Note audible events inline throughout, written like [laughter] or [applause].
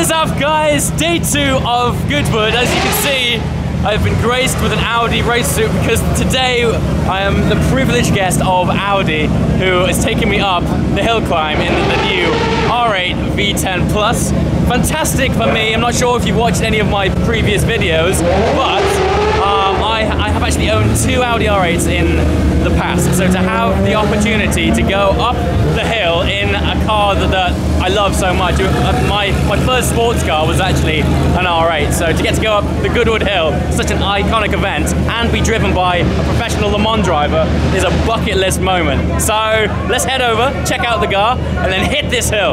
is up guys? Day two of Goodwood. As you can see, I've been graced with an Audi race suit because today I am the privileged guest of Audi who is taking me up the hill climb in the new R8 V10 Plus. Fantastic for me. I'm not sure if you've watched any of my previous videos, but um, I, I have actually owned two Audi R8s in the past. So to have the opportunity to go up the hill in a car that, that love so much. Uh, my, my first sports car was actually an R8. So to get to go up the Goodwood Hill, such an iconic event, and be driven by a professional Le Mans driver is a bucket list moment. So let's head over, check out the car, and then hit this hill.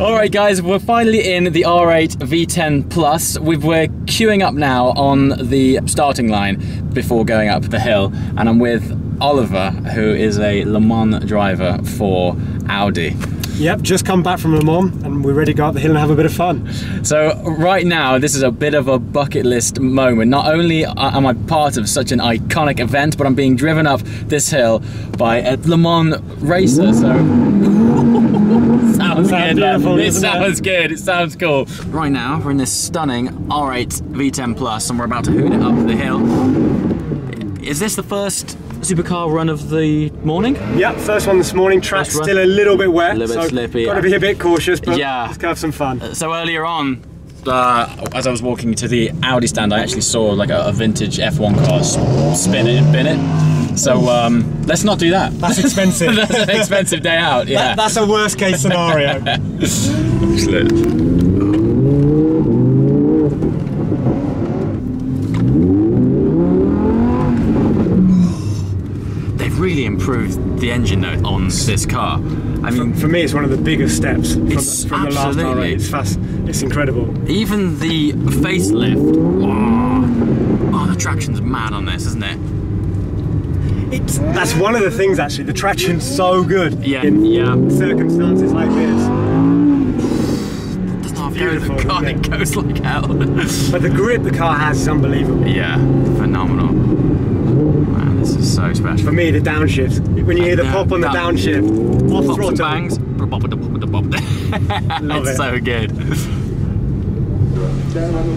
All right, guys, we're finally in the R8 V10 Plus. we are queuing up now on the starting line before going up the hill, and I'm with Oliver, who is a Le Mans driver for Audi. Yep, just come back from Le Mans and we're ready to go up the hill and have a bit of fun. So right now, this is a bit of a bucket list moment. Not only am I part of such an iconic event, but I'm being driven up this hill by a Le Mans racer. So [laughs] sounds good. it sounds it? good. It sounds cool. Right now, we're in this stunning R8 V10 Plus, and we're about to hoon it up the hill. Is this the first supercar run of the morning? Yeah, first one this morning. Track's still a little bit wet, a little bit so slippy. Got to be a bit cautious, but yeah. let's have some fun. Uh, so earlier on, uh, as I was walking to the Audi stand, I actually saw like a, a vintage F1 car spin it and bin it. So um, let's not do that. That's [laughs] expensive. that's an expensive day out. Yeah, that, that's a worst case scenario. [laughs] They've really improved the engine note on this car. I mean, for, for me, it's one of the biggest steps from, from the last R8. It's fast. It's incredible. Even the facelift. Oh, oh, the traction's mad on this, isn't it? It's, that's one of the things actually. The traction's so good. Yeah. In yeah. circumstances like this. Does not beautiful. The car it goes like hell. but the grip the car has is unbelievable. Yeah, phenomenal. Man, this is so special. For me, the downshift. When you hear the pop on the downshift, off throttle bangs. [laughs] It's it. so good.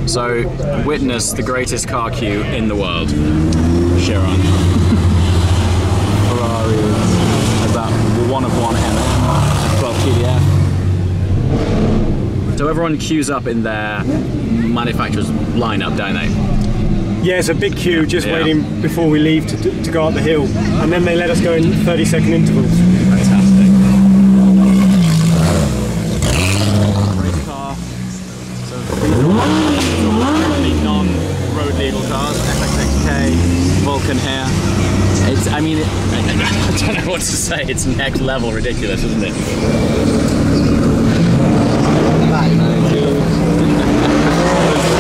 So, witness the greatest car queue in the world. Chiron. Ferrari has that one of one M 12 TDF. So everyone queues up in their manufacturer's lineup, don't they? Yeah, it's a big queue just yeah. waiting before we leave to, to go up the hill. And then they let us go in 30 second intervals. Fantastic. Great car. So, non road legal cars, FXXK, Vulcan here. It's, I mean, it, I don't know what to say. It's next level ridiculous, isn't it?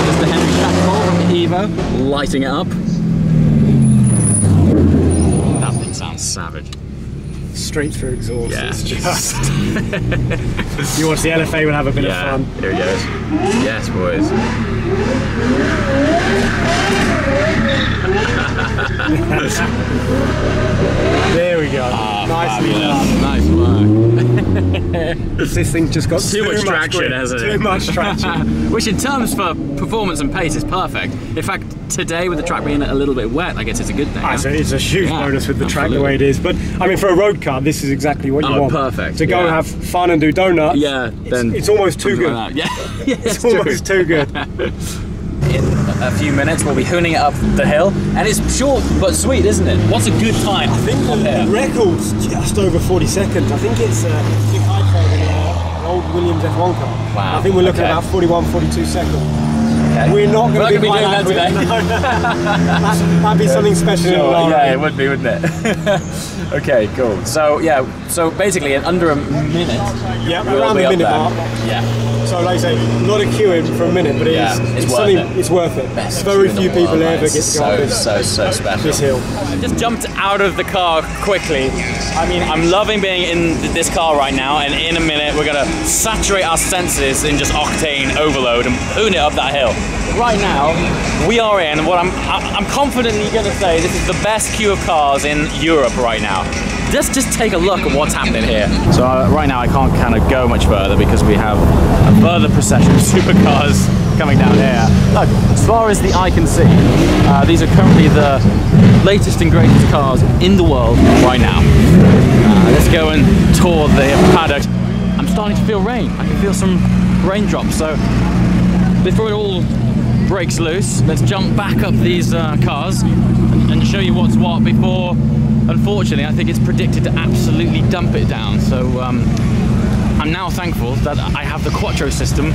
There's the Henry Shackleford from the Evo, lighting it up. That thing sounds savage. Straight through exhaust. Yeah. It's [laughs] just. you watch the LFA, we'll have a bit yeah. of fun. Here he goes. Yes, boys. [laughs] there we go. Oh, Nicely done. Nice work. [laughs] this thing just got too, too much, much traction, grip, hasn't it? Too much traction. [laughs] Which in terms for performance and pace is perfect. In fact, today with the track being a little bit wet, I guess it's a good thing. Ah, so it's a huge yeah, bonus with the absolutely. track the way it is. But I mean, for a road car, this is exactly what you oh, want. perfect. To go yeah. and have fun and do donuts. Yeah, then it's, almost too good. Like yeah, yeah, it's, it's almost too good. In a few minutes. We'll be hooning it up the hill, and it's short but sweet, isn't it? What's a good time? I think the, record's just over 40 seconds. I think it's uh, an old Williams F1 car. Wow. I think we're looking okay. at about 41, 42 seconds. Okay. We're not going to be, be doing that today. [laughs] that, would be something special. Sure, yeah, it would be, wouldn't it? [laughs] okay, cool. So yeah, so basically in under a minute. Yeah, around the minute mark. Yeah. So like I say, not a queue in for a minute, but it yeah, is, it's, it's, worth it. it's worth it. Best Very few people world, ever get to so, go this, so, so special. this hill. I just jumped out of the car quickly. I mean, I'm loving being in this car right now, and in a minute we're gonna saturate our senses in just octane overload and hoon it up that hill. Right now, we are in what I'm I'm confidently gonna say this is the best queue of cars in Europe right now let's just take a look at what's happening here. So uh, right now I can't kind of go much further because we have a further procession of [laughs] supercars coming down here. Look, as far as the eye can see, uh, these are currently the latest and greatest cars in the world right now. Uh, let's go and tour the paddock. I'm starting to feel rain. I can feel some raindrops. So before it all breaks loose, let's jump back up these uh, cars and, and show you what's what before, unfortunately, I think it's predicted to absolutely dump it down. So um, I'm now thankful that I have the Quattro system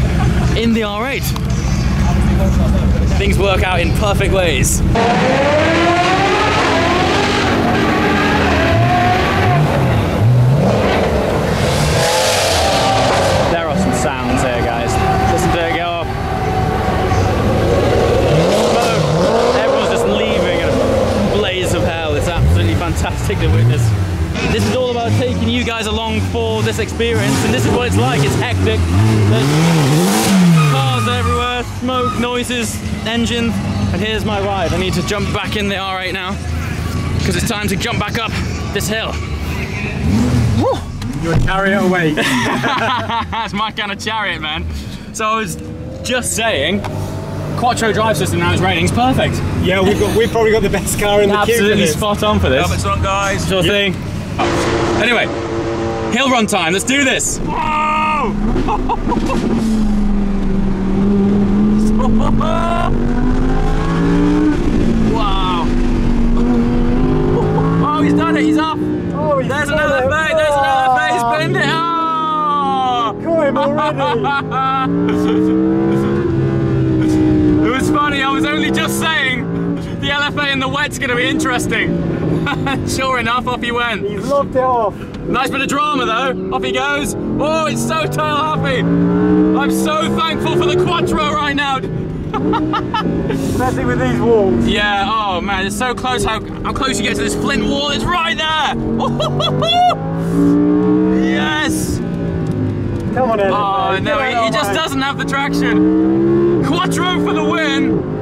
in the R8. Things work out in perfect ways. To witness. This is all about taking you guys along for this experience, and this is what it's like. It's hectic. There's cars everywhere, smoke, noises, engine, and here's my ride. I need to jump back in the R8 now because it's time to jump back up this hill. You're a chariot away. [laughs] That's my kind of chariot, man. So I was just saying, Quattro drive system now is ratings perfect. yeah, we've got we've probably got the best car in the queue Absolutely this. spot on for this. Helmets on, guys. Sure thing. Anyway, hill run time. Let's do this. [laughs] wow. Oh, he's done it. He's off. Oh, he's There's another it. face. There's another face. Oh, Bend it. Oh. oh. Caught him already. [laughs] LFA in the wet's gonna be interesting. [laughs] sure enough, off he went. He's locked it off. Nice bit of drama though. Off he goes. Oh, it's so tail happy. I'm so thankful for the Quattro right now. [laughs] Especially with these walls. Yeah, oh man, it's so close how, how close you get to this flint wall. It's right there. [laughs] yes. Come on, Ellen. Oh no, he, he just doesn't have the traction. Quattro for the win.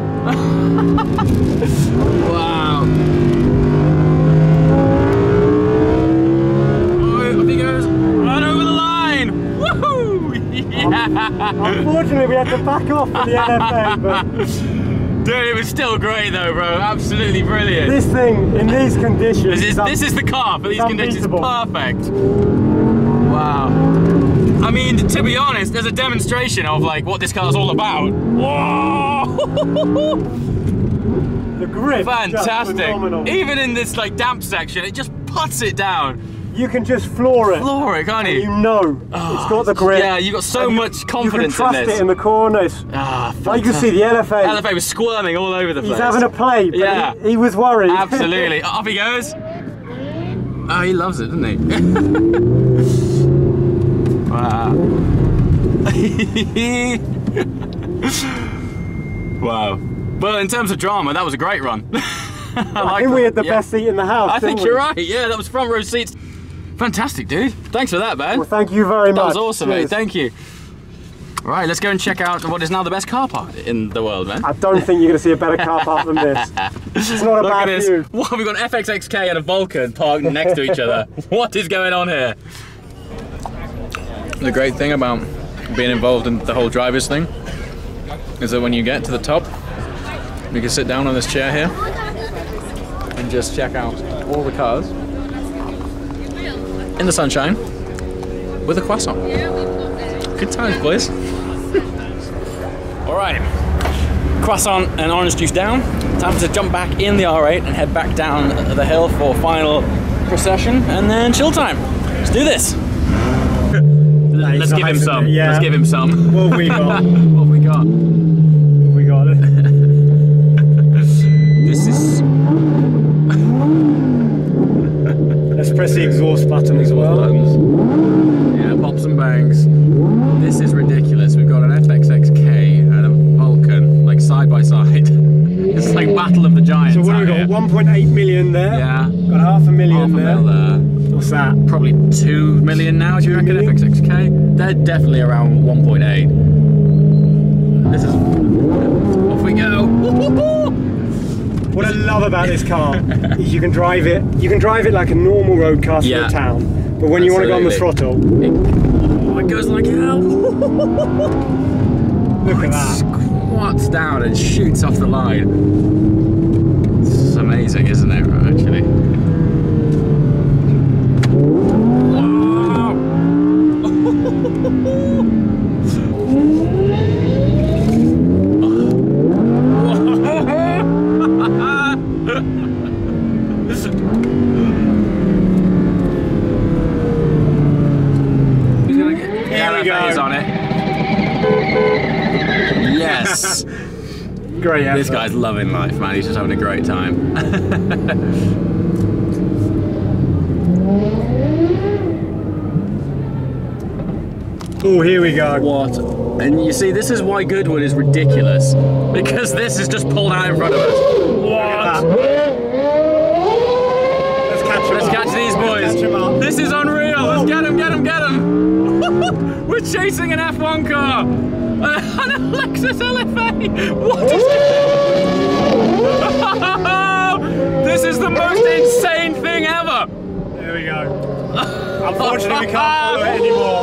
Wow. Oh, off he goes. Run over the line. Woohoo! Yeah. [laughs] Unfortunately, we had to back off for the LFA, but [laughs] Dude, it was still great though, bro. Absolutely brilliant. this thing in these conditions. This is, this is the car for these conditions. Perfect. Wow. I mean, to be honest, there's a demonstration of like what this car's all about. Whoa! [laughs] the grip. Fantastic. Even in this like damp section, it just puts it down. You can just floor it. Floor it, can't You you? know it's got the grip. Yeah, you've got so you- much confidence you can trust in this. it in the corners. Ah, Like you can see, the LFA. LFA was squirming all over the place. He's having a play, but Yeah. he, he was worried. [laughs] Absolutely. Off he goes. Oh, he loves it, doesn't he? [laughs] wow. [laughs] wow. Well, in terms of drama, that was a great run. [laughs] I, I think we had the yeah. best seat in the house. I think didn't you're right. Yeah, that was front row seats. Fantastic, dude. Thanks for that, man. Well, thank you very much. that was awesome, mate. Thank you. Right, let's go and check out what is now the best car park in the world, man. I don't think you're going to see a better car park than this. [laughs] It's not a Look at bad this. view. [laughs] What, we've got an FXXK and a Vulcan parked next to each other. What is going on here? The great thing about being involved in the whole drivers thing is that when you get to the top, you can sit down on this chair here and just check out all the cars in the sunshine with a croissant. Good times, boys. all right croissant and orange juice down. Time to jump back in the R8 and head back down the hill for final procession and then chill time. Let's do this. Let's give him some. Yeah. Let's give him some. What have we got? [laughs] what have we got? What have we got? This is Let's press the exhaust button as well. buttons. Yeah, pops and bangs. This is ridiculous. We've got an FXXK and a Vulcan, like side by side. [laughs] It's like Battle of the Giants. So what have we got? 1.8 million there. Yeah. Got half a million Half a there. there. What's that? probably 2 million now, do you reckon, million? FXXK? They're definitely around 1.8. This is. Off we go! What I love about this car [laughs] is you can drive it. You can drive it like a normal road car through Yeah. a town, but when you want to go on the throttle, Oh, it goes like hell. [laughs] look at that. Squats down and shoots off the line. This is amazing, isn't it? Actually. Loving life, man. He's just having a great time. [laughs] Oh, here we go. what? And you see, this is why Goodwood is ridiculous. Because this is just pulled out in front of us. What? [laughs] Let's catch him Let's up. catch these catch boys. up. This is unreal. Let's get him, get him, get him. [laughs] We're chasing an F1 car. An Lexus LFA. What is this? Unfortunately, we can't follow it anymore.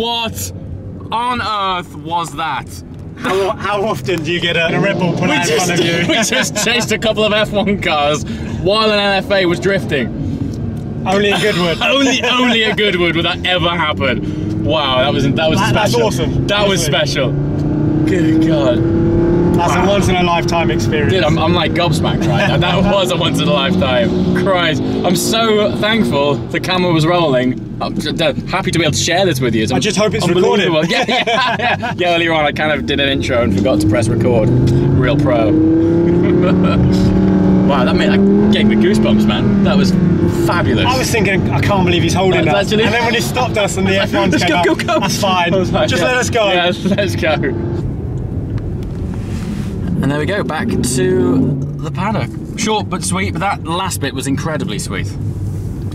What on earth was that? How, how often do you get a, a Red Bull put out in front of you? [laughs] we just chased a couple of F1 cars while an LFA was drifting. Only in Goodwood. [laughs] Only, only at Goodwood would that ever happen. Wow, that was that was That- that's awesome, That was special. Good God. That's a once in a lifetime experience. Dude, I'm, I'm like gobsmacked, right? That- that [laughs] was a once in a lifetime. Christ. I'm so thankful the camera was rolling. I'm just, happy to be able to share this with you. It's I just hope it's recorded. Yeah, yeah, [laughs] yeah. yeah, earlier on I kind of did an intro and forgot to press record. Real pro. [laughs] wow, that made that gave me goosebumps, man. That was fabulous. I was thinking, I can't believe he's holding That's us. actually- And then when he stopped us and the F1s Let's came go, go, go. that's fine. Like, Just yeah. let us go. Yeah, let's go. And there we go, back to the paddock. Short but sweet, but that last bit was incredibly sweet.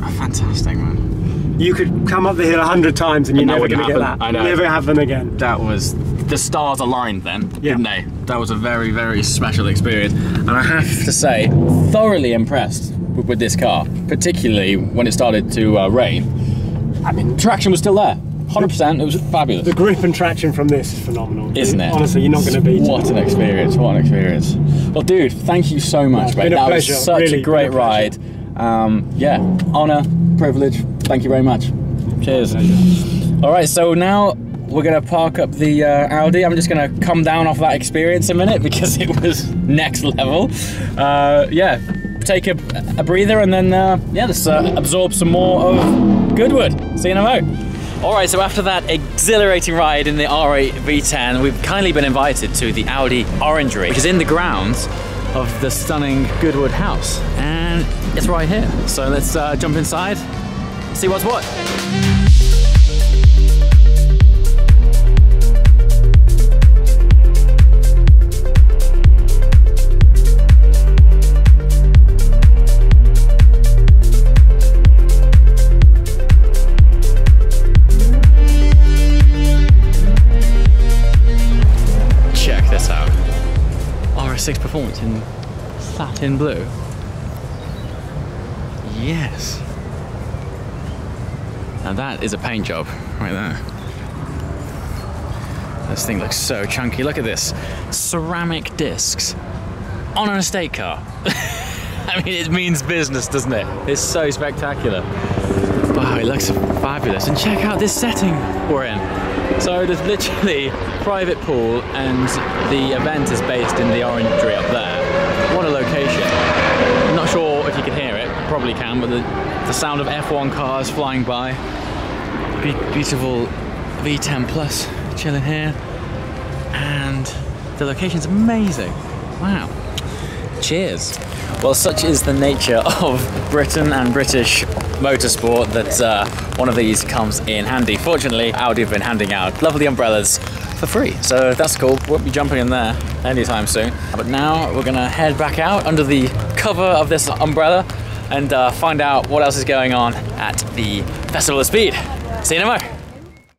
Oh, fantastic, man. You could come up the hill a hundred times and you're never going to get that. I know. Never happen again. That was the stars aligned then, Yeah. didn't they? That was a very, very special experience. And I have to say, thoroughly impressed with, with this car, particularly when it started to uh, rain. I mean, traction was still there. 100%, it was fabulous. The grip and traction from this is phenomenal. Isn't it? Honestly, you're not going to beat What it. an experience! What an experience! Well, dude, thank you so much, it's mate. That pleasure, was such really, a great a ride. Um, yeah, honor, privilege. Thank you very much. Cheers. All right, so now we're gonna park up the uh, Audi. I'm just gonna come down off that experience a minute [laughs] because it was next level. Uh, yeah, take a, a breather and then uh, yeah, let's uh, absorb some more of Goodwood. See you in a mo. All right, so after that exhilarating ride in the R8 V10, we've kindly been invited to the Audi Orangery, which is in the grounds of the stunning Goodwood house, and it's right here. So let's uh, jump inside, see what's what. RS6 Performance in satin blue. Yes. Now that is a paint job right there. This thing looks so chunky. Look at this. Ceramic discs on an estate car. [laughs] I mean, it means business, doesn't it? It's so spectacular. Wow, it looks fabulous. And check out this setting we're in. So there's literally private pool and the event is based in the orangery up there. What a location. I'm not sure if you can hear it, probably can, but the, the sound of F1 cars flying by. Be- beautiful V10 Plus chilling here. And the location's amazing. Wow. Cheers. Well, such is the nature [laughs] of Britain and British motorsport that uh, one of these comes in handy. Fortunately, Audi have been handing out lovely umbrellas for free, so that's cool. Won't be jumping in there anytime soon. But now we're gonna head back out under the cover of this umbrella and uh, find out what else is going on at the Festival of Speed. See you mo.